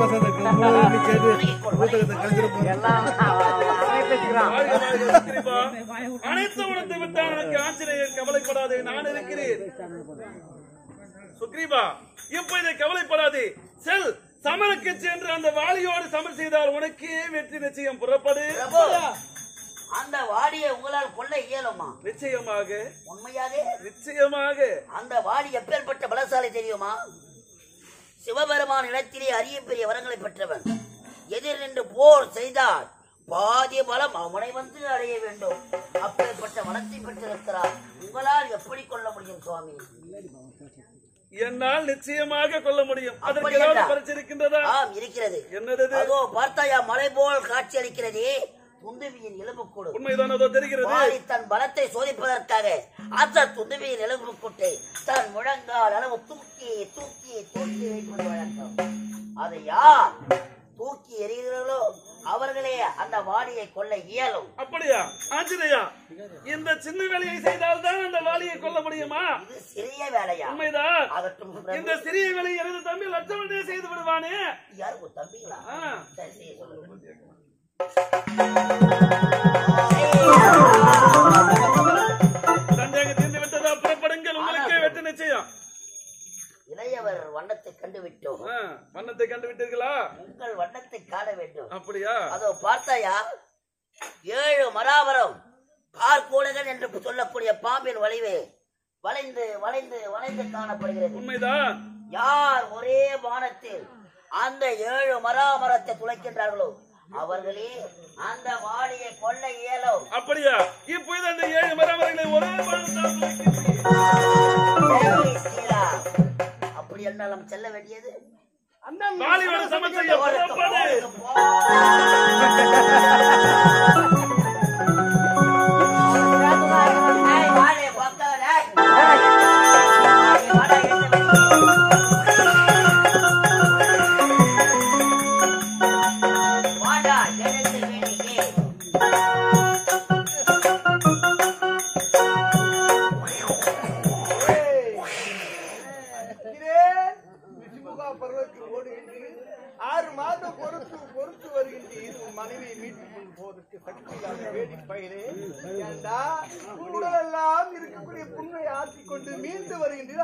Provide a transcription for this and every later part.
அனைத்து உணர்ந்து விட்டால் எனக்கு ஆஞ்சநேயர் கவலைப்படாதே நான் இருக்கிறேன். சுக்ரீவா இப்போதை கவலைப்படாதே. செல் சமனுக்கு சென்று அந்த வாலியோடு சமர் செய்தால் உனக்கே வெற்றி நிச்சயம் புறப்படு. அந்த வாடியை உங்களால் கொல்ல இயலுமா? நிச்சயமாக. உண்மையாக நிச்சயமாக. அந்த வாடி எப்பேற்பட்ட பலசாலி தெரியுமா? சிவபெருமான் இடத்திலே அரிய பெரிய வரங்களை பெற்றவன். எதிர் நின்று போர் செய்தால் பாதி பலம் அவனை வந்து அடைய வேண்டும். அப்பேற்பட்ட வளத்தை பெற்றிருக்கிறார். உங்களால் எப்படி கொள்ள முடியும் சுவாமி? என்னால் நிச்சயமாக கொள்ள முடியும். அதற்கு ஏதாவது என்றால்? பரிசு இருக்கின்றதா ஆம் இருக்கிறது. என்னது? அதோ பார்த்தாயா மலை போல் காட்சி அளிக்கிறதே. துந்துவியின் எலும்புக்கூடு. உண்மைதான் அதோ தெரிகிறது? தன் பலத்தை சோதிப்பதற்காக அந்த துந்துவியின் எலும்பு கூட்டை தன் முழங்கால் அளவு தூக்கி தூக்கி தூக்கி வைப்பது வழக்கம் அதை யார்? தூக்கி எறிகிறார்களோ அவர்களே அந்த வாடியை கொள்ள இயலும். அப்படியா? ஆஞ்சநேயா இந்த சின்ன வேலையை செய்தால் தான் அந்த வாலியை கொல்ல முடியுமா? இது சிறிய வேலையா? உண்மைதான் பிரபு. இந்த சிறிய வேலை எனது தம்பி லட்சமணே செய்து விடுவானே? யார் உன் தம்பிங்களா? சரி, சொல்லுங்க. கண்டு விட்டீர்களா உங்கள் வண்ணத்தை காண வேண்டும். அப்படியா? அதோ பார்த்தாயா? ஏழு மராவரம் கார்கூடகன் என்று சொல்லக்கூடிய பாம்பின் வளைவு வளைந்து வளைந்து வளைந்து காணப்படுகிறது. உண்மைதான். யார் ஒரே பானத்தில் அந்த ஏழு மராமரத்தை துளைக்கின்றார்களோ அவர்களே அந்த வாளியை கொல்ல இயலும். அப்படியா? இப்போது அந்த ஏழு மரமரங்களை ஒரே. அப்படி என்றால் நாம் செல்ல வேண்டியது? வாலியோடு சமர்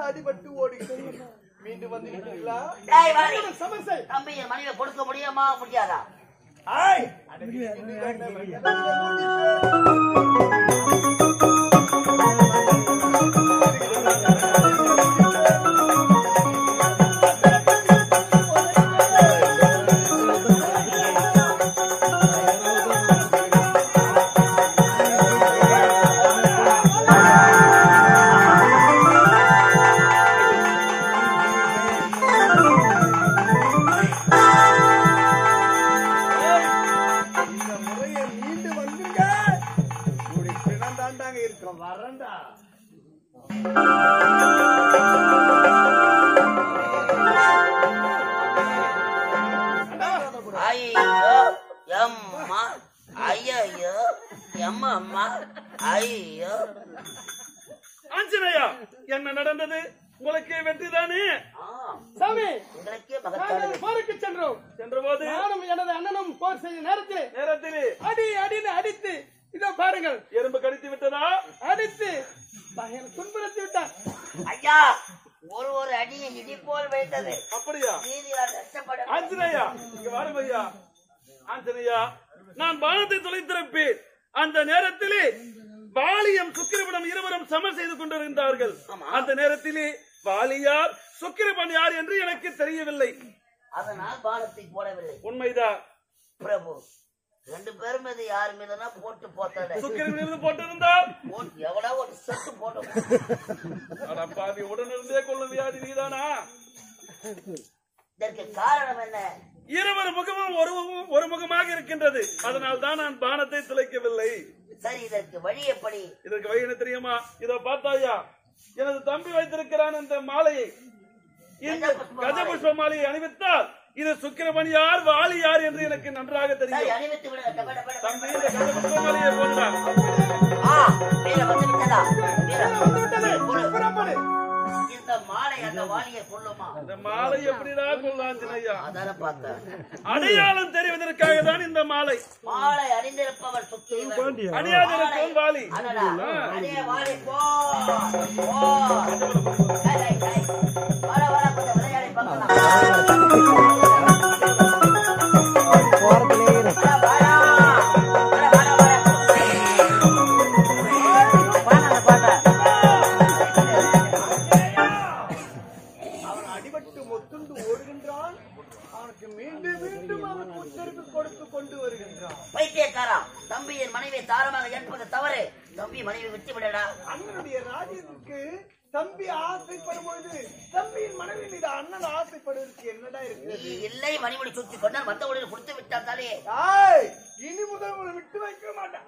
அடிபட்டு ஓடுகின்றீர் மீண்டு வந்திருக்கீங்களா. சமசை தம்பி என் கொடுக்க முடியுமா முடியாதா ஆய் தாண்டாங்க இருக்கிறோம். வரண்டா. ஐயோ எம்மா ஐயோ எம்மம்மா ஐயோ ஆஞ்சநேயா என்ன நடந்தது? உங்களுக்கே வெற்றி தானே? ஆம், சாமி போருக்கு சென்றோம். சென்றபோது நானும் எனது அண்ணனும் போர் செய்யும் நேரத்தில் நேரத்திலே அடி அடின்னு அடித்து இதோ பாருங்கள். எறும்பு கடித்து விட்டதா? அடித்து. பகையன் துன்புறுத்தி விட்டார் ஐயா ஒரு ஒரு அடியை இடி போல் வைத்தது. அப்படியா? ஆஞ்சநேயா இங்க வாரும் ஐயா ஆஞ்சநேயா நான் பானத்தை தொலைத்திருப்பேன். அந்த நேரத்திலே வாலியம் சுக்கிரபடம் இருவரும் சமர் செய்து கொண்டிருந்தார்கள். அந்த நேரத்திலே வாலியார் சுக்கிரபன் யார் என்று எனக்கு தெரியவில்லை. அதனால் பானத்தை போடவில்லை. உண்மைதான். பிரபு ரெண்டு பேரும் மீது யார் மீதுனா போட்டு போத்தட சுக்கிரன் இருந்து போட்டிருந்தால் போட்டு எவ்வளோ ஒரு செட்டு போட்டோம் பாவி உடனிருந்தே கொள்ளும் வியாதி நீதானா? இதற்கு காரணம் என்ன? இருவர் முகமும் ஒரு ஒரு முகமாக இருக்கின்றது. அதனால் தான் நான் பானத்தை துளைக்கவில்லை. சரி இதற்கு வழி எப்படி? இதற்கு வழி என்ன தெரியுமா? இதோ பார்த்தாயா? எனது தம்பி வைத்திருக்கிறான் இந்த மாலையை. இந்த கஜபுஷ்ப மாலையை அணிவித்தால் இது சுக்கிரமணி யார் வாலி யார் என்று எனக்கு நன்றாக தெரியும். இந்த மாலை அந்த வாலியை கொள்ளுமா இந்த மாலை எப்படிடா கொள்ளாஞ்சினையா? அதான பார்த்தேன். அடையாளம் தெரிவதற்காக தான் இந்த மாலை. மாலை அறிந்திருப்பவர் அணியாதிருக்கும் வாலி. போ. வர, வர, கொஞ்சம் விளையாடி பார்க்கலாம். இருக்கிறது. இல்லை மணிமுடி சுற்றி கொண்டால் மற்றவர்கள் கொடுத்து விட்டால் தானே? இனி முதல் உங்களை விட்டு வைக்க மாட்டேன்.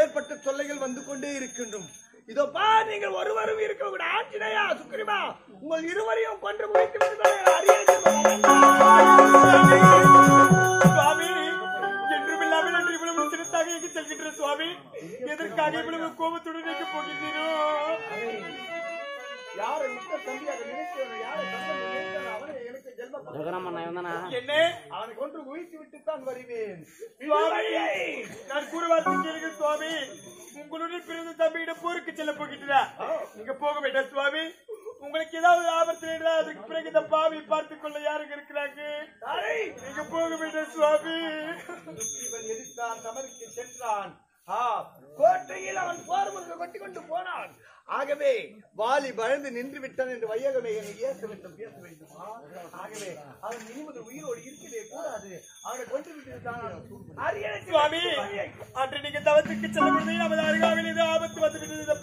ஏற்பட்ட தொல்லைகள் வந்து கொண்டே இருக்கின்றோம். இதோ பா நீங்கள் ஒருவரும் இருக்க உங்கள் இருவரையும் கொன்று முடித்து செல்கின்ற சுவாமி எதற்காக இவ்வளவு கோபத்துடன் வைக்க போகின்றீரோ? யாரை உற்ற தம்பியாக நினைக்கிறேன் யாரை தம்பி நினைக்கிறேன் இந்த பாவி பார்த்துக் கொள்ள யாருங்க இருக்கிறாங்க நீங்க போக வேண்டாம் சுவாமி. இவன் எதிர்த்தான் தமருக்கு சென்றான். கோட்டையில் அவன் போர் முருக கொட்டி கொண்டு போனான். ஆகவே வாலி பழந்து நின்று விட்டான் என்று வையகமே என்னை ஏற்க வேண்டும் பேச வேண்டும். ஆகவே அவன் இனிமது உயிரோடு இருக்கவே கூடாது. அவனை கொண்டு விட்டு சுவாமி அன்று நீங்க தவத்துக்கு செல்ல பொழுது நமது அருகாமையில் ஏதோ ஆபத்து வந்து விட்டது இந்த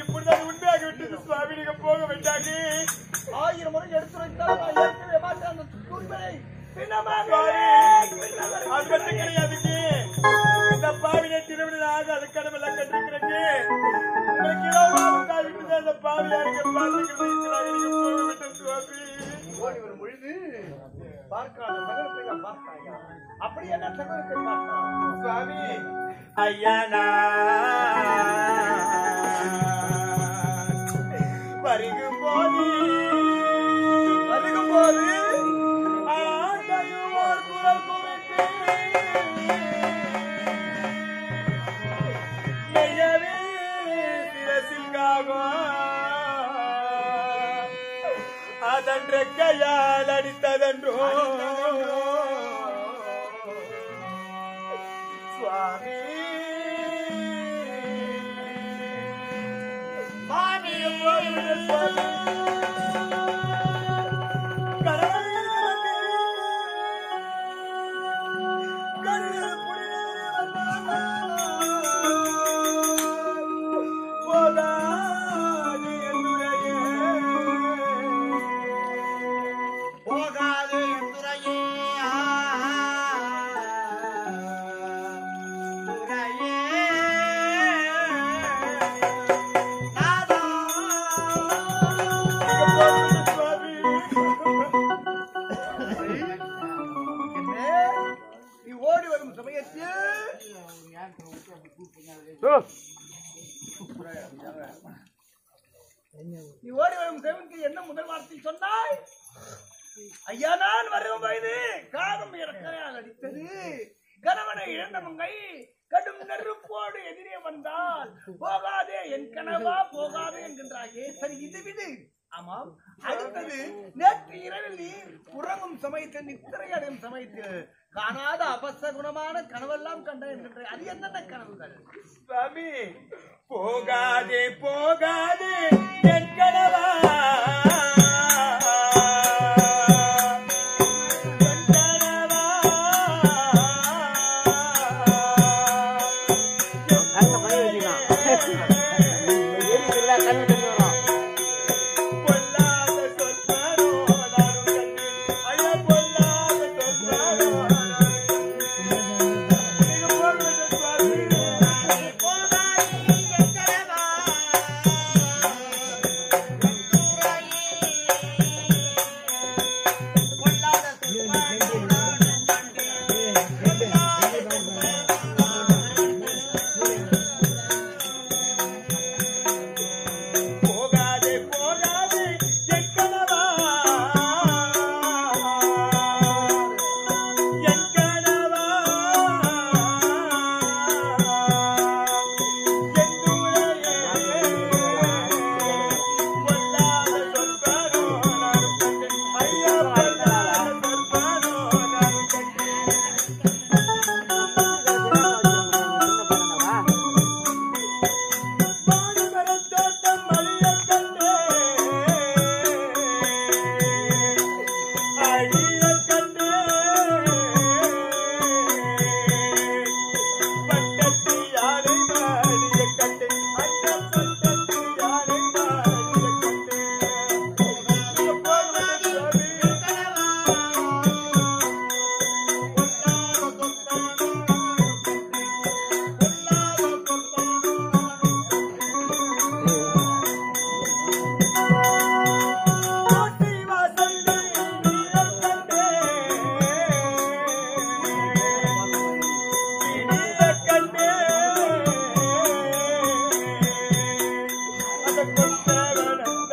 இப்பொழுது அது உண்மையாக விட்டது சுவாமி. நீங்க போக வேண்டாங்க ஆயிரம் முறை எடுத்து வைத்தால் நான் ஏற்கவே மாட்டேன் அந்த கிடையாதுங்க இந்த பாவினை திருவிழாக அது கடவுள கண்டிருக்கிறேங்க உங்களுக்கு ஏதாவது விட்டது அந்த பாவி யாருங்க பார்த்துக்கிறது நீங்க போக வேண்டாம் சுவாமி. ஓடி வரும் பொழுது பார்க்காத சகலத்தை நான் பார்த்தாயா? அப்படி என்ன சகலத்தை பார்த்தான்? சுவாமி ஐயனா. அதன் கையால் அடித்ததன்றோ. சுவாமி. மாமியை போய்விட நீ ஓடி வரும் சமயத்தில் என்ன முதல் வார்த்தை சொன்னாய்? ஐயா நான் வரும் வயது காகம் இறக்கையால் அடித்தது. கணவனை இழந்த மங்கை கடும் நெருப்போடு எதிரே வந்தால் போகாதே என் கனவா போகாதே என்கின்றாயே. சரி இது விடு. ஆமாம். அடுத்தது நேற்று இரவில் நீ உறங்கும் சமயத்தில் நித்திரை அடையும் சமயத்தில் காணாத அபசகுணமான கனவெல்லாம் கண்ட என்கின்ற அது என்னென்ன கனவுகள்? சுவாமி போகாதே போகாதே. Hare na na na.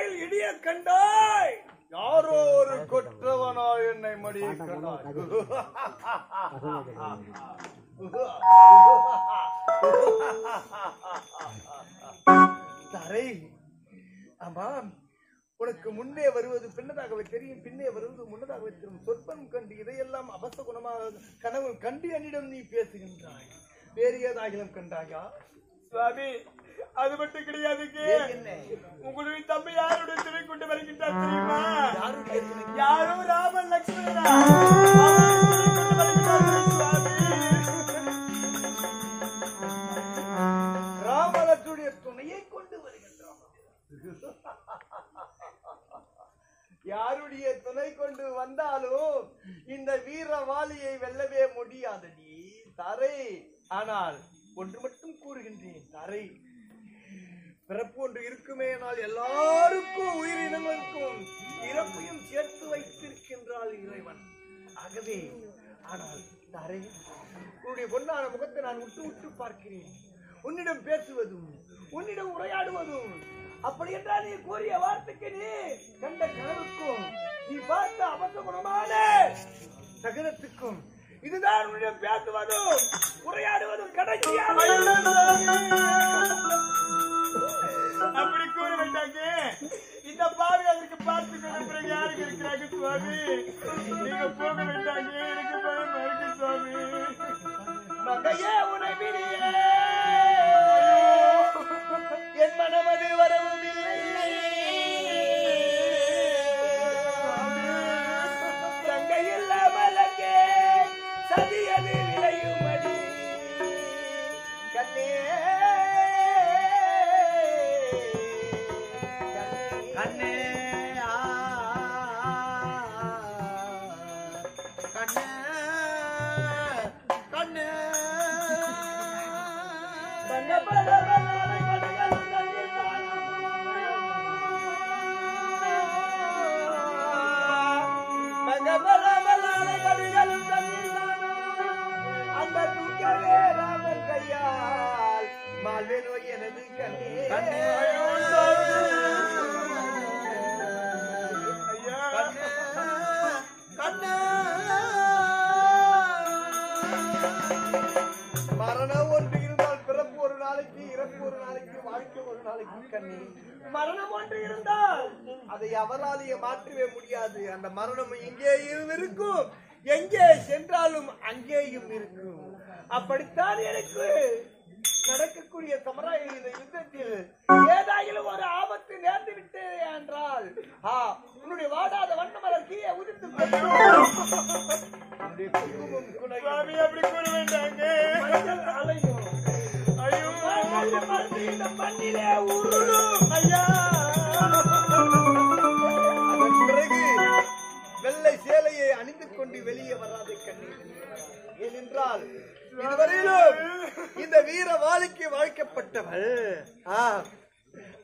வாயில் இடிய கண்டாய். யாரோ ஒரு கொற்றவனா என்னை மடியை கண்டாய் தரை. ஆமாம் உனக்கு முன்னே வருவது பின்னதாகவே தெரியும். பின்னே வருவது முன்னதாகவே தெரியும். சொற்பம் கண்டு இதையெல்லாம் அபச குணமாக கனவு கண்டு என்னிடம் நீ பேசுகின்றாய். வேறு ஏதாகிலும் கண்டாயா? சுவாமி அது மட்டும் என்ன? உங்களுடைய தம்பி யாருடைய துணை கொண்டு வருகின்றார் தெரியுமா? யாருடைய துணை? யாரோ ராமன் லட்சுமணனா ராமலட்சுடைய துணையை கொண்டு வருகின்றான் யாருடைய துணை கொண்டு வந்தாலும் இந்த வீரவாளியை வெல்லவே முடியாதடி. தரை. ஆனால் ஒன்று மட்டும் கூறுகின்றேன் தரை. பிறப்பு ஒன்று இருக்குமேனால் எல்லாருக்கும் உயிரினங்களுக்கும் இறப்பையும் சேர்த்து வைத்திருக்கின்றாள் இறைவன். ஆகவே ஆனால் தரை உன்னுடைய பொன்னான முகத்தை நான் விட்டு உட்டு பார்க்கிறேன். உன்னிடம் பேசுவதும் உன்னிடம் உரையாடுவதும் அப்படி என்றால் நீ கூறிய வார்த்தைக்கு நீ கண்ட கனவுக்கும் நீ பார்த்த அவசகுணமான சகனத்துக்கும் இதுதான் உன்னிடம் பேசுவதும் உரையாடுவதும் கடைசியாக. அப்படி கூற வேண்டாங்க இந்த பாவி அதற்கு பார்த்து கொண்ட பிறகு யாருக்கு இருக்கிறாங்க சுவாமி? நீங்க போக வேண்டாங்க எனக்கு பயம் இருக்கு சுவாமி. மகையே உனை விடியே என் மனமது வரவும் இல்லை. நாளைக்கு கண்ணி மரணம் ஒன்று இருந்தால் அதை அவராலேயே மாற்றவே முடியாது. அந்த மரணம் இங்கேயும் இருக்கும் எங்கே சென்றாலும் அங்கேயும் இருக்கும். அப்படித்தான் எனக்கு நடக்கக்கூடிய சமராய இந்த யுத்தத்தில் ஏதாயிலும் ஒரு ஆபத்து நேர்ந்து விட்டது என்றால் ஆ உன்னுடைய வாடாத வண்ணமலர் கீழே உதிர்த்து அப்படி கூற வேண்டாங்க அலையும். மண்ணிலே உருளும் ஐயா அதன் பிறகு வெள்ளை சேலையை அணிந்து கொண்டு வெளியே வராது கண்ணீர். ஏனென்றால் இதுவரையிலும் இந்த வீர வாழிக்கு வாழ்க்கப்பட்டவள்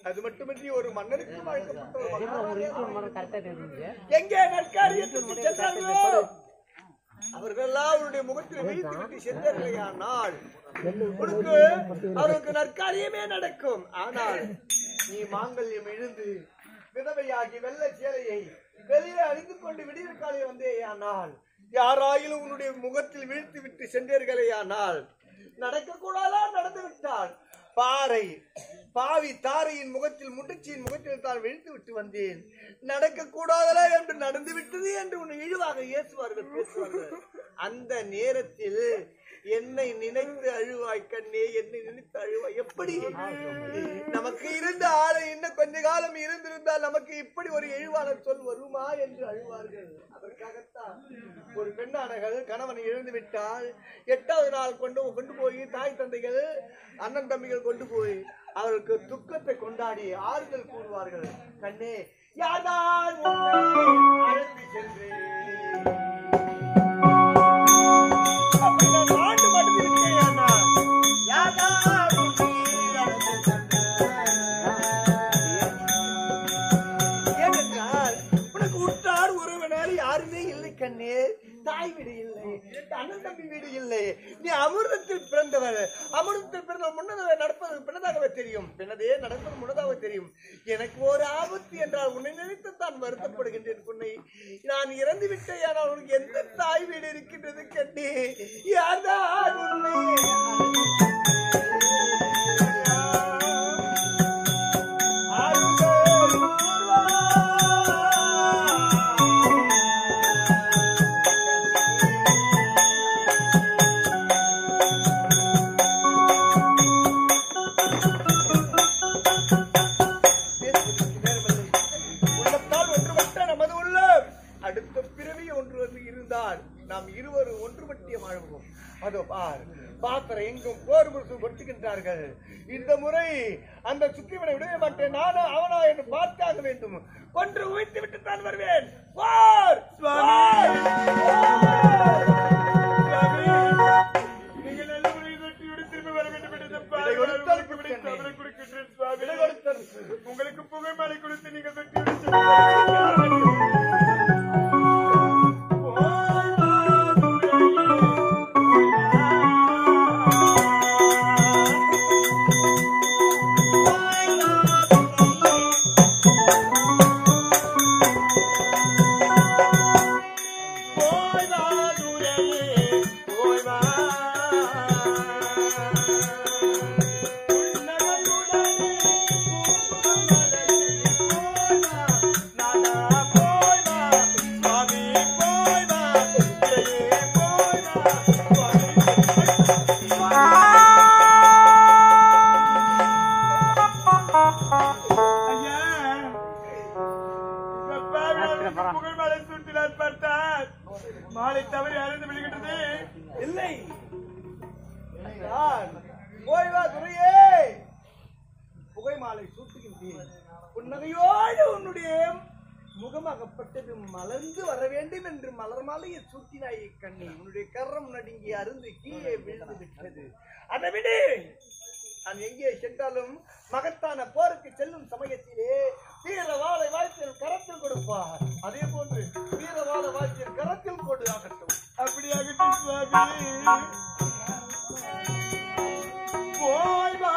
அது மட்டுமின்றி ஒரு மன்னனுக்கு வாழ்க்கப்பட்டவள். எங்கே நற்காரியத்திற்கு சென்றார்களோ? அவர்களெல்லாம் அவருடைய முகத்தில் விழித்து விட்டு சென்றார்களேயானால் உனக்கு அவருக்கு நற்காரியமே நடக்கும். ஆனால் நீ மாங்கல்யம் எழுந்து விதவையாகி வெள்ள சேலையை வெளியே அணிந்து கொண்டு விடியற் காலை வந்தேயானால் யாராயிலும் உன்னுடைய முகத்தில் வீழ்த்து விட்டு சென்றீர்களேயானால் நடக்கக்கூடாதா? நடந்து விட்டால் பாறை. பாவி தாரையின் முகத்தில் முட்டுச்சியின் முகத்தில் தான் விழித்து விட்டு வந்தேன். நடக்க கூடாதல என்று நடந்து விட்டது என்று உன்னை இழிவாக ஏசுவார்கள் பேசுவார்கள். அந்த நேரத்தில் என்னை நினைத்து அழுவாய் கண்ணே என்னை நினைத்து அழுவாய். எப்படி? நமக்கு இருந்த ஆளை இன்னும் கொஞ்ச காலம் இருந்திருந்தால் நமக்கு இப்படி ஒரு எழுவான சொல் வருமா என்று அழுவார்கள். அதற்காகத்தான் ஒரு பெண்ணானகள் கணவனை இழந்து விட்டால் எட்டாவது நாள் கொண்டு கொண்டு போய் தாய் தந்தைகள் அண்ணன் தம்பிகள் கொண்டு போய் அவர்களுக்கு துக்கத்தை கொண்டாடி ஆறுதல் கூறுவார்கள். கண்ணே யாதான் அழைத்து சென்றேன்? ஏனென்றால் வீடு இல்லை. நீ அமிர்தத்தில் பிறந்தவர். அமிர்தத்தில் பிறந்த முன்னதாக நடப்பது பின்னதாகவே தெரியும். பின்னதே நடப்பது முன்னதாக தெரியும். எனக்கு ஒரு ஆபத்து என்றால் உன்னை நினைத்து தான் வருத்தப்படுகின்றேன் உன்னை நான் இறந்து விட்டேன் ஆனால் உனக்கு எந்த தாய் வீடு இருக்கின்றது கண்டி யார்தான் உன்னை முரசு கொட்டுகின்றார்கள் இந்த முறை அந்த சுக்கிவனை விடவே மாட்டேன் நானா அவனா என்று பார்த்தாக வேண்டும். கொன்று உழைத்து விட்டு தான் வருவேன். போர்! சுவாமி! நீங்கள் நல்ல முறையில் வெற்றியோடு திரும்பி புகழ் மாலை சூட்டினார் பார்த்தார். மாலை தவறி அறைந்து விடுகின்றது இல்லை. நான் போய் வா துறையே புகை மாலை சூட்டுகின்றேன் புன்னகையோடு உன்னுடைய முகமாகப்பட்டது மலர்ந்து வர வேண்டும் என்று மலர் மாலையை சூட்டினாயே கண்ணி. உன்னுடைய கரம் நடுங்கி அருந்து கீழே விழுந்து விட்டது. அதை விடு. நான் எங்கே சென்றாலும் மகத்தான போருக்கு செல்லும் சமயத்திலே வீரவாளை வாழ்த்தில் கரத்தில் கொடுப்பார் அதே போன்று வீரவாள வாழ்த்தில் கரத்தில் கொண்டு ஆகட்டும். அப்படியாகட்டும் சுவாமி. போய் வா.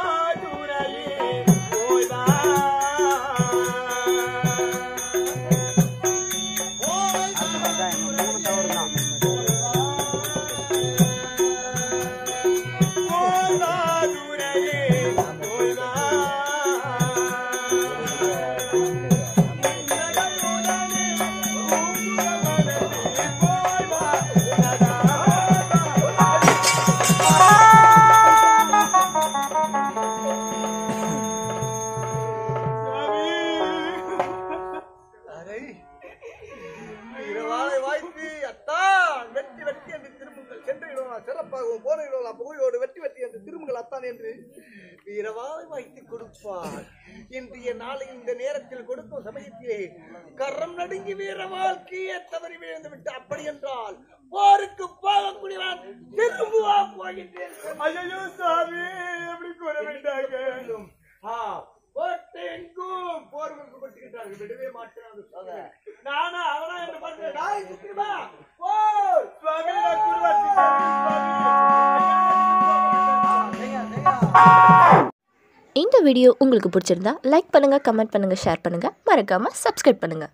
இடலாம் புகையோடு வெற்றி வெற்றி என்று திரும்புங்கள் அத்தான் என்று வீரவாளை வாய்த்து கொடுப்பார் இன்றைய நாளை இந்த நேரத்தில் கொடுக்கும் சமயத்திலே கரம் நடுங்கி வீர வாழ்க்கையே தவறி விழுந்து விட்டு அப்படி என்றால் போருக்கு போகக்கூடியவன் திரும்புவா போகின்றேன். ஐயோ சாமி எப்படி கூற வேண்டாங்க? விடவே மாட்டேன். நானா அவனா என்று நாய் போர் சுவாமி இந்த வீடியோ உங்களுக்கு பிடிச்சிருந்தா லைக் பண்ணுங்கள் கமெண்ட் பண்ணுங்கள் ஷேர் பண்ணுங்கள் மறக்காமல் சப்ஸ்கிரைப் பண்ணுங்கள்